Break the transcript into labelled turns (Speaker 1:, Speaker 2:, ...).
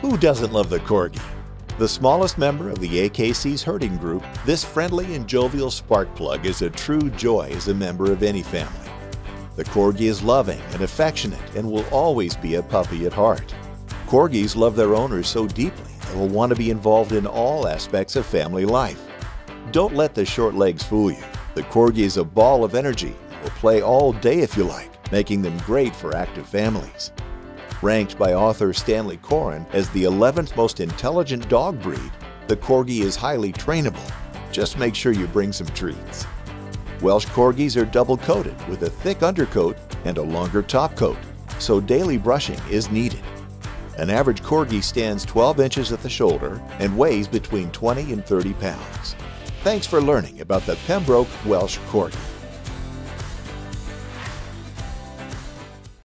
Speaker 1: Who doesn't love the Corgi? The smallest member of the AKC's herding group, this friendly and jovial spark plug is a true joy as a member of any family. The Corgi is loving and affectionate and will always be a puppy at heart. Corgis love their owners so deeply they will want to be involved in all aspects of family life. Don't let the short legs fool you. The Corgi is a ball of energy and will play all day if you like, making them great for active families. Ranked by author Stanley Coren as the 11th most intelligent dog breed, the Corgi is highly trainable. Just make sure you bring some treats. Welsh Corgis are double coated with a thick undercoat and a longer top coat, so daily brushing is needed. An average Corgi stands 12 inches at the shoulder and weighs between 20 and 30 pounds. Thanks for learning about the Pembroke Welsh Corgi.